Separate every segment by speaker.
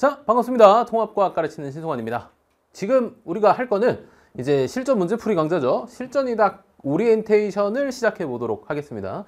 Speaker 1: 자, 반갑습니다. 통합과학 가르치는 신송환입니다. 지금 우리가 할 거는 이제 실전 문제 풀이 강좌죠. 실전이다 오리엔테이션을 시작해 보도록 하겠습니다.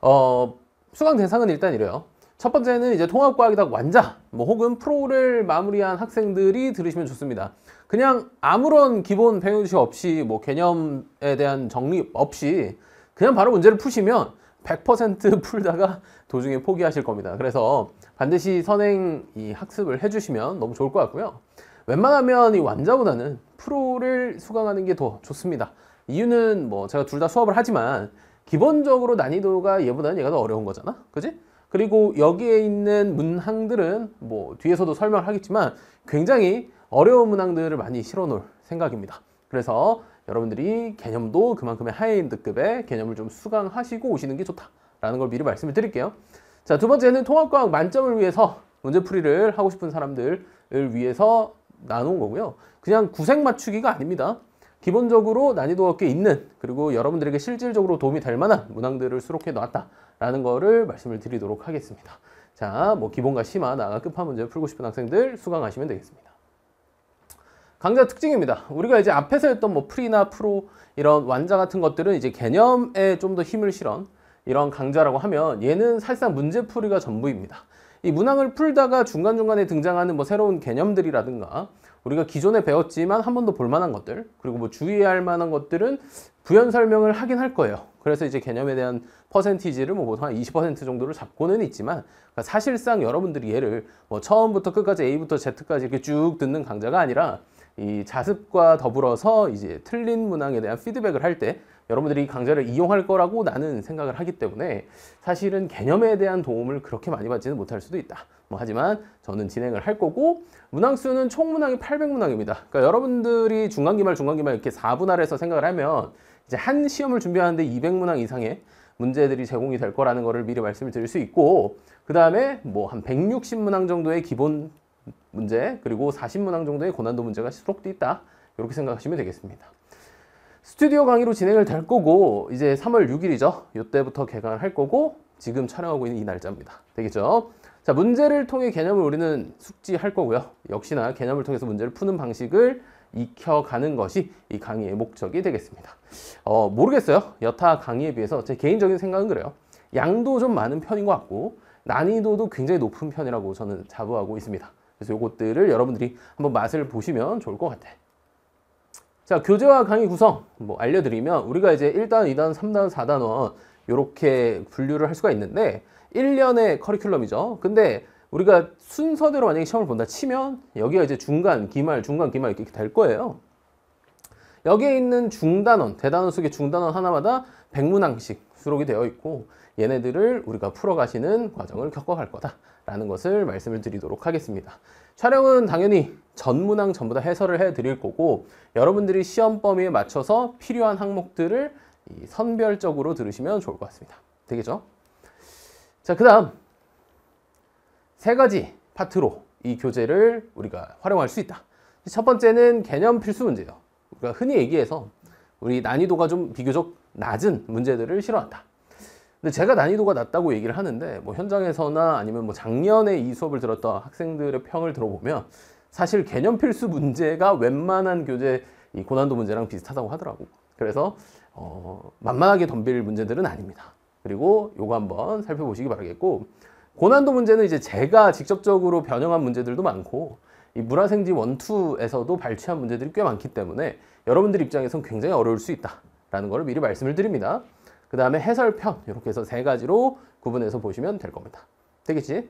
Speaker 1: 어, 수강 대상은 일단 이래요. 첫 번째는 이제 통합과학이다 완자, 뭐 혹은 프로를 마무리한 학생들이 들으시면 좋습니다. 그냥 아무런 기본 배우식 없이 뭐 개념에 대한 정리 없이 그냥 바로 문제를 푸시면 100% 풀다가 도중에 포기하실 겁니다. 그래서 반드시 선행 이 학습을 해주시면 너무 좋을 것 같고요. 웬만하면 이 완자보다는 프로를 수강하는 게 더 좋습니다. 이유는 뭐 제가 둘 다 수업을 하지만 기본적으로 난이도가 얘보다는 얘가 더 어려운 거잖아. 그지? 그리고 여기에 있는 문항들은 뭐 뒤에서도 설명을 하겠지만 굉장히 어려운 문항들을 많이 실어 놓을 생각입니다. 그래서 여러분들이 개념도 그만큼의 하이엔드급의 개념을 좀 수강하시고 오시는 게 좋다라는 걸 미리 말씀을 드릴게요. 자, 두 번째는 통합과학 만점을 위해서 문제풀이를 하고 싶은 사람들을 위해서 나눈 거고요. 그냥 구색 맞추기가 아닙니다. 기본적으로 난이도가 꽤 있는 그리고 여러분들에게 실질적으로 도움이 될 만한 문항들을 수록해 놨다라는 거를 말씀을 드리도록 하겠습니다. 자, 뭐 기본과 심화, 나가 끝판 문제 풀고 싶은 학생들 수강하시면 되겠습니다. 강좌 특징입니다. 우리가 이제 앞에서 했던 뭐 프리나 프로 이런 완자 같은 것들은 이제 개념에 좀 더 힘을 실은 이런 강좌라고 하면 얘는 사실상 문제풀이가 전부입니다. 이 문항을 풀다가 중간중간에 등장하는 뭐 새로운 개념들이라든가 우리가 기존에 배웠지만 한 번도 볼만한 것들 그리고 뭐 주의해야 할 만한 것들은 부연 설명을 하긴 할 거예요. 그래서 이제 개념에 대한 퍼센티지를 뭐 보통 한 20% 정도를 잡고는 있지만 그러니까 사실상 여러분들이 얘를 뭐 처음부터 끝까지 A부터 Z까지 이렇게 쭉 듣는 강좌가 아니라 이 자습과 더불어서 이제 틀린 문항에 대한 피드백을 할때 여러분들이 강좌를 이용할 거라고 나는 생각을 하기 때문에 사실은 개념에 대한 도움을 그렇게 많이 받지는 못할 수도 있다. 뭐 하지만 저는 진행을 할 거고 문항수는 총 문항이 800문항입니다. 그러니까 여러분들이 중간기말 중간기말 이렇게 4분할해서 생각을 하면 이제 한 시험을 준비하는데 200문항 이상의 문제들이 제공이 될 거라는 거를 미리 말씀을 드릴 수 있고 그 다음에 뭐 한 160문항 정도의 기본 문제 그리고 40문항 정도의 고난도 문제가 수록돼 있다. 이렇게 생각하시면 되겠습니다. 스튜디오 강의로 진행을 될 거고 이제 3월 6일이죠. 이때부터 개강을 할 거고 지금 촬영하고 있는 이 날짜입니다. 되겠죠? 자, 문제를 통해 개념을 우리는 숙지할 거고요. 역시나 개념을 통해서 문제를 푸는 방식을 익혀가는 것이 이 강의의 목적이 되겠습니다. 어, 모르겠어요. 여타 강의에 비해서 제 개인적인 생각은 그래요. 양도 좀 많은 편인 것 같고 난이도도 굉장히 높은 편이라고 저는 자부하고 있습니다. 그래서 이것들을 여러분들이 한번 맛을 보시면 좋을 것 같아요. 자, 교재와 강의 구성 뭐 알려드리면 우리가 이제 1단, 2단, 3단, 4단원 이렇게 분류를 할 수가 있는데 1년의 커리큘럼이죠. 근데 우리가 순서대로 만약에 시험을 본다 치면 여기가 이제 중간, 기말, 중간, 기말 이렇게 될 거예요. 여기에 있는 중단원, 대단원 속의 중단원 하나마다 100문항씩 수록이 되어 있고 얘네들을 우리가 풀어가시는 과정을 겪어갈 거다라는 것을 말씀을 드리도록 하겠습니다. 촬영은 당연히 전문항 전부 다 해설을 해 드릴 거고 여러분들이 시험 범위에 맞춰서 필요한 항목들을 선별적으로 들으시면 좋을 것 같습니다. 되겠죠? 자, 그 다음 세 가지 파트로 이 교재를 우리가 활용할 수 있다. 첫 번째는 개념 필수 문제예요. 우리가 흔히 얘기해서 우리 난이도가 좀 비교적 낮은 문제들을 실어왔다. 근데 제가 난이도가 낮다고 얘기를 하는데 뭐 현장에서나 아니면 뭐 작년에 이 수업을 들었던 학생들의 평을 들어보면 사실 개념 필수 문제가 웬만한 교재 이 고난도 문제랑 비슷하다고 하더라고. 그래서 어, 만만하게 덤빌 문제들은 아닙니다. 그리고 요거 한번 살펴보시기 바라겠고 고난도 문제는 이제 제가 직접적으로 변형한 문제들도 많고 이 문화생지 원투에서도 발췌한 문제들이 꽤 많기 때문에 여러분들 입장에선 굉장히 어려울 수 있다라는 것을 미리 말씀을 드립니다. 그 다음에 해설편 이렇게 해서 세 가지로 구분해서 보시면 될 겁니다. 되겠지?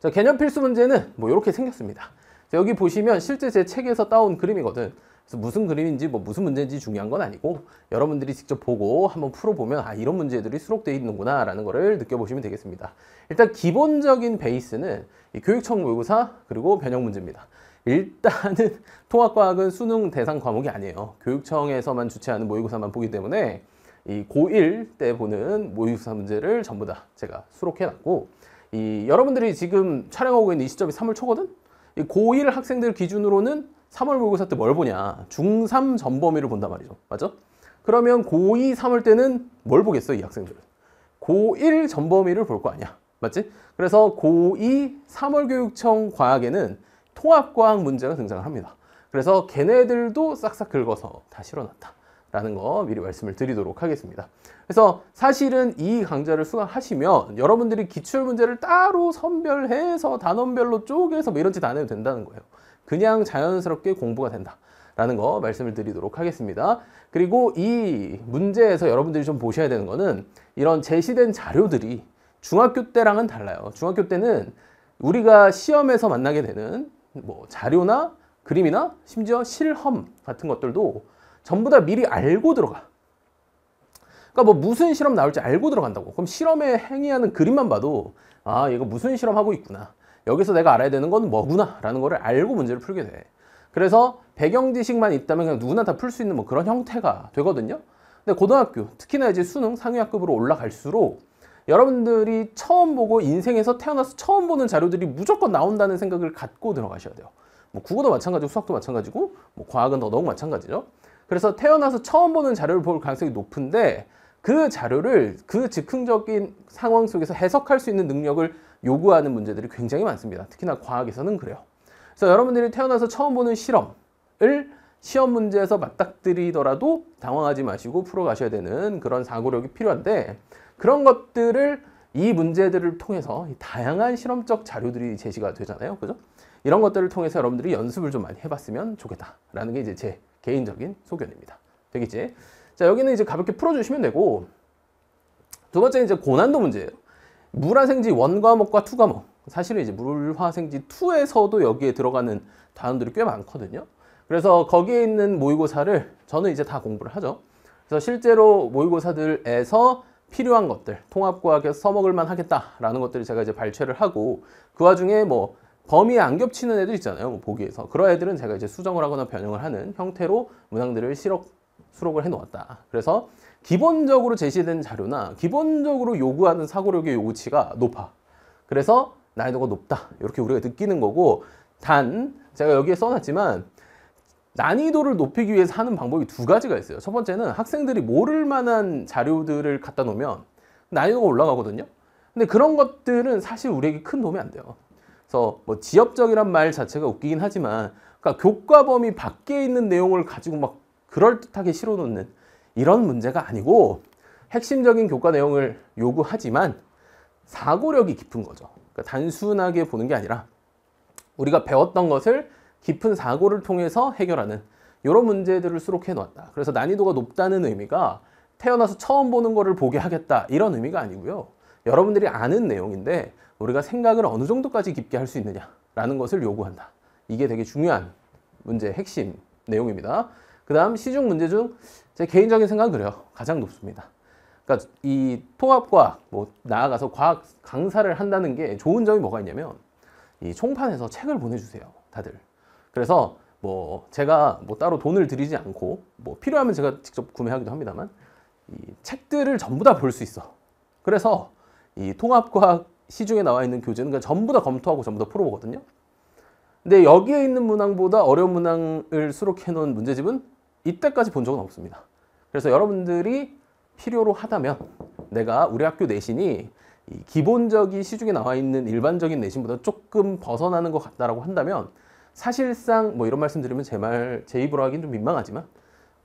Speaker 1: 자, 개념 필수 문제는 뭐 이렇게 생겼습니다. 자, 여기 보시면 실제 제 책에서 따온 그림이거든. 그래서 무슨 그림인지 뭐 무슨 문제인지 중요한 건 아니고 여러분들이 직접 보고 한번 풀어보면 아 이런 문제들이 수록되어 있는구나 라는 거를 느껴보시면 되겠습니다. 일단 기본적인 베이스는 교육청 모의고사 그리고 변형 문제입니다. 일단은 통합과학은 수능 대상 과목이 아니에요. 교육청에서만 주최하는 모의고사만 보기 때문에 이 고1 때 보는 모의고사 문제를 전부 다 제가 수록해 놨고 이 여러분들이 지금 촬영하고 있는 이 시점이 3월 초거든? 이 고1 학생들 기준으로는 3월 모의고사 때 뭘 보냐? 중3 전범위를 본단 말이죠. 맞죠? 그러면 고2, 3월 때는 뭘 보겠어, 이 학생들은? 고1 전범위를 볼 거 아니야. 맞지? 그래서 고2 3월 교육청 과학에는 통합과학 문제가 등장을 합니다. 그래서 걔네들도 싹싹 긁어서 다 실어놨다. 라는 거 미리 말씀을 드리도록 하겠습니다. 그래서 사실은 이 강좌를 수강하시면 여러분들이 기출 문제를 따로 선별해서 단원별로 쪼개서 뭐 이런 짓 안 해도 된다는 거예요. 그냥 자연스럽게 공부가 된다. 라는 거 말씀을 드리도록 하겠습니다. 그리고 이 문제에서 여러분들이 좀 보셔야 되는 거는 이런 제시된 자료들이 중학교 때랑은 달라요. 중학교 때는 우리가 시험에서 만나게 되는 뭐 자료나 그림이나 심지어 실험 같은 것들도 전부 다 미리 알고 들어가. 그러니까 뭐 무슨 실험 나올지 알고 들어간다고. 그럼 실험에 행위하는 그림만 봐도 아, 이거 무슨 실험 하고 있구나. 여기서 내가 알아야 되는 건 뭐구나. 라는 거를 알고 문제를 풀게 돼. 그래서 배경 지식만 있다면 그냥 누구나 다 풀 수 있는 뭐 그런 형태가 되거든요. 근데 고등학교, 특히나 이제 수능 상위학급으로 올라갈수록 여러분들이 처음 보고 인생에서 태어나서 처음 보는 자료들이 무조건 나온다는 생각을 갖고 들어가셔야 돼요. 뭐 국어도 마찬가지고 수학도 마찬가지고 뭐 과학은 더더욱 마찬가지죠. 그래서 태어나서 처음 보는 자료를 볼 가능성이 높은데 그 자료를 그 즉흥적인 상황 속에서 해석할 수 있는 능력을 요구하는 문제들이 굉장히 많습니다. 특히나 과학에서는 그래요. 그래서 여러분들이 태어나서 처음 보는 실험을 시험 문제에서 맞닥뜨리더라도 당황하지 마시고 풀어가셔야 되는 그런 사고력이 필요한데 그런 것들을 이 문제들을 통해서 다양한 실험적 자료들이 제시가 되잖아요. 그죠? 이런 것들을 통해서 여러분들이 연습을 좀 많이 해봤으면 좋겠다라는 게 이제 제 개인적인 소견입니다. 되겠지? 자, 여기는 이제 가볍게 풀어주시면 되고, 두 번째는 이제 고난도 문제예요. 물화생지 원과목과 투과목. 사실은 이제 물화생지 2에서도 여기에 들어가는 단원들이 꽤 많거든요. 그래서 거기에 있는 모의고사를 저는 이제 다 공부를 하죠. 그래서 실제로 모의고사들에서 필요한 것들, 통합과학에서 써먹을 만 하겠다라는 것들을 제가 이제 발췌를 하고 그 와중에 뭐 범위에 안 겹치는 애들 있잖아요. 뭐 보기에서. 그런 애들은 제가 이제 수정을 하거나 변형을 하는 형태로 문항들을 실록, 수록을 해 놓았다. 그래서 기본적으로 제시된 자료나 기본적으로 요구하는 사고력의 요구치가 높아. 그래서 난이도가 높다. 이렇게 우리가 느끼는 거고 단 제가 여기에 써놨지만 난이도를 높이기 위해서 하는 방법이 두 가지가 있어요. 첫 번째는 학생들이 모를 만한 자료들을 갖다 놓으면 난이도가 올라가거든요. 근데 그런 것들은 사실 우리에게 큰 도움이 안 돼요. 그래서 뭐 지엽적이란 말 자체가 웃기긴 하지만 그러니까 교과 범위 밖에 있는 내용을 가지고 막 그럴듯하게 실어놓는 이런 문제가 아니고 핵심적인 교과 내용을 요구하지만 사고력이 깊은 거죠. 그러니까 단순하게 보는 게 아니라 우리가 배웠던 것을 깊은 사고를 통해서 해결하는 이런 문제들을 수록해 놓았다. 그래서 난이도가 높다는 의미가 태어나서 처음 보는 거를 보게 하겠다 이런 의미가 아니고요. 여러분들이 아는 내용인데 우리가 생각을 어느 정도까지 깊게 할 수 있느냐라는 것을 요구한다. 이게 되게 중요한 문제 핵심 내용입니다. 그 다음 시중 문제 중 제 개인적인 생각은 그래요. 가장 높습니다. 그러니까 이 통합과학, 뭐 나아가서 과학 강사를 한다는 게 좋은 점이 뭐가 있냐면 이 총판에서 책을 보내주세요. 다들. 그래서 뭐 제가 뭐 따로 돈을 들이지 않고 뭐 필요하면 제가 직접 구매하기도 합니다만 이 책들을 전부 다 볼 수 있어. 그래서 이 통합과학 시중에 나와 있는 교재는 그냥 전부 다 검토하고 전부 다 풀어보거든요. 근데 여기에 있는 문항보다 어려운 문항을 수록해 놓은 문제집은 이때까지 본 적은 없습니다. 그래서 여러분들이 필요로 하다면 내가 우리 학교 내신이 기본적인 시중에 나와 있는 일반적인 내신보다 조금 벗어나는 것 같다라고 한다면 사실상 뭐 이런 말씀 드리면 제 말 제 입으로 하긴 좀 민망하지만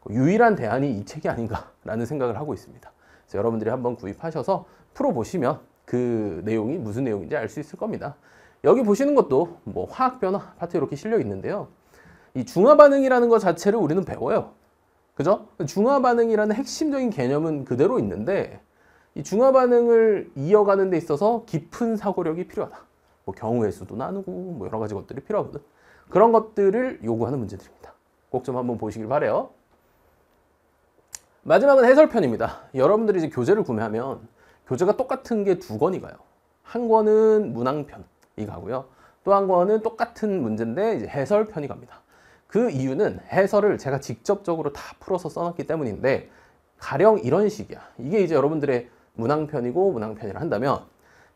Speaker 1: 유일한 대안이 이 책이 아닌가라는 생각을 하고 있습니다. 그래서 여러분들이 한번 구입하셔서 풀어보시면 그 내용이 무슨 내용인지 알 수 있을 겁니다. 여기 보시는 것도 뭐 화학 변화 파트 이렇게 실려 있는데요. 이 중화 반응이라는 것 자체를 우리는 배워요. 그죠? 중화 반응이라는 핵심적인 개념은 그대로 있는데 이 중화 반응을 이어가는 데 있어서 깊은 사고력이 필요하다. 뭐 경우의 수도 나누고 뭐 여러 가지 것들이 필요하거든. 그런 것들을 요구하는 문제들입니다. 꼭 좀 한번 보시길 바래요. 마지막은 해설편입니다. 여러분들이 이제 교재를 구매하면 교재가 똑같은 게 두 권이 가요. 한 권은 문항편이 가고요. 또 한 권은 똑같은 문제인데 이제 해설편이 갑니다. 그 이유는 해설을 제가 직접적으로 다 풀어서 써놨기 때문인데 가령 이런 식이야. 이게 이제 여러분들의 문항편이고 문항편이라 한다면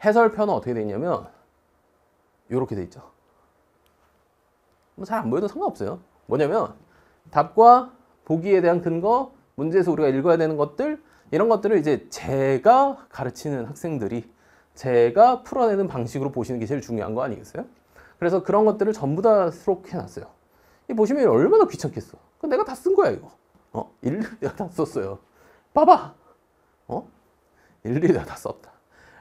Speaker 1: 해설편은 어떻게 되어 있냐면 이렇게 돼 있죠. 뭐잘안 보여도 상관없어요. 뭐냐면 답과 보기에 대한 근거, 문제에서 우리가 읽어야 되는 것들 이런 것들을 이제 제가 가르치는 학생들이 제가 풀어내는 방식으로 보시는 게 제일 중요한 거 아니겠어요? 그래서 그런 것들을 전부 다 수록해놨어요. 이 보시면 얼마나 귀찮겠어. 그 내가 다 쓴 거야 이거. 어 일일이 다 썼어요. 봐봐. 어 일일이 다 썼다.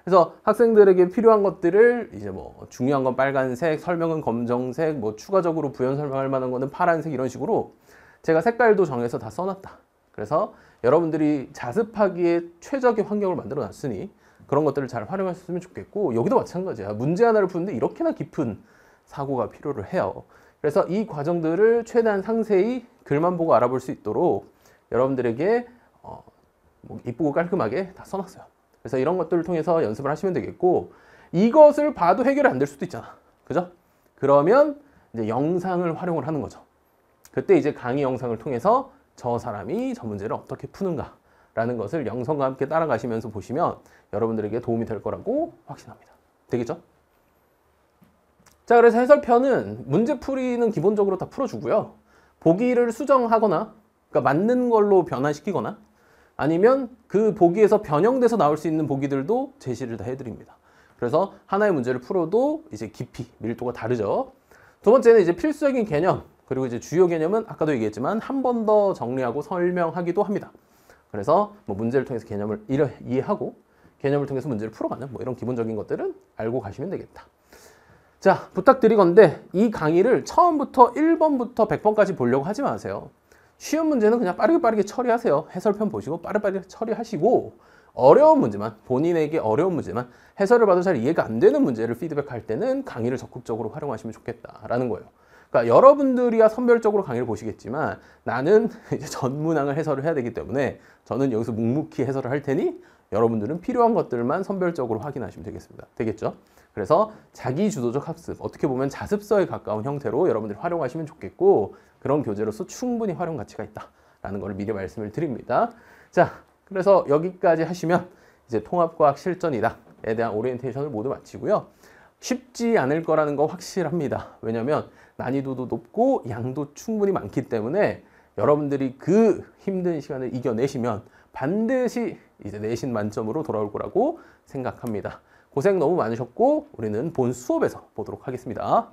Speaker 1: 그래서 학생들에게 필요한 것들을 이제 뭐 중요한 건 빨간색, 설명은 검정색, 뭐 추가적으로 부연 설명할 만한 거는 파란색 이런 식으로 제가 색깔도 정해서 다 써놨다. 그래서 여러분들이 자습하기에 최적의 환경을 만들어 놨으니 그런 것들을 잘 활용하셨으면 좋겠고 여기도 마찬가지야. 문제 하나를 푸는데 이렇게나 깊은 사고가 필요를 해요. 그래서 이 과정들을 최대한 상세히 글만 보고 알아볼 수 있도록 여러분들에게 어, 뭐 이쁘고 깔끔하게 다 써놨어요. 그래서 이런 것들을 통해서 연습을 하시면 되겠고 이것을 봐도 해결이 안 될 수도 있잖아. 그죠? 그러면 이제 영상을 활용을 하는 거죠. 그때 이제 강의 영상을 통해서 저 사람이 저 문제를 어떻게 푸는가 라는 것을 영상과 함께 따라가시면서 보시면 여러분들에게 도움이 될 거라고 확신합니다. 되겠죠? 자, 그래서 해설편은 문제풀이는 기본적으로 다 풀어주고요. 보기를 수정하거나, 그러니까 맞는 걸로 변환시키거나, 아니면 그 보기에서 변형돼서 나올 수 있는 보기들도 제시를 다 해드립니다. 그래서 하나의 문제를 풀어도 이제 깊이, 밀도가 다르죠. 두 번째는 이제 필수적인 개념, 그리고 이제 주요 개념은 아까도 얘기했지만 한 번 더 정리하고 설명하기도 합니다. 그래서 뭐 문제를 통해서 개념을 이해하고 개념을 통해서 문제를 풀어가는 뭐 이런 기본적인 것들은 알고 가시면 되겠다. 자, 부탁드리건데 이 강의를 처음부터 1번부터 100번까지 보려고 하지 마세요. 쉬운 문제는 그냥 빠르게 빠르게 처리하세요. 해설편 보시고 빠르게 처리하시고 어려운 문제만 본인에게 어려운 문제만 해설을 봐도 잘 이해가 안 되는 문제를 피드백할 때는 강의를 적극적으로 활용하시면 좋겠다라는 거예요. 그러니까 여러분들이야 선별적으로 강의를 보시겠지만 나는 이제 전문항을 해설을 해야 되기 때문에 저는 여기서 묵묵히 해설을 할 테니 여러분들은 필요한 것들만 선별적으로 확인하시면 되겠습니다. 되겠죠? 그래서 자기 주도적 학습, 어떻게 보면 자습서에 가까운 형태로 여러분들이 활용하시면 좋겠고 그런 교재로서 충분히 활용 가치가 있다라는 걸 미리 말씀을 드립니다. 자, 그래서 여기까지 하시면 이제 통합과학 실전이다에 대한 오리엔테이션을 모두 마치고요. 쉽지 않을 거라는 거 확실합니다. 왜냐하면 난이도도 높고 양도 충분히 많기 때문에 여러분들이 그 힘든 시간을 이겨내시면 반드시 이제 내신 만점으로 돌아올 거라고 생각합니다. 고생 너무 많으셨고 우리는 본 수업에서 보도록 하겠습니다.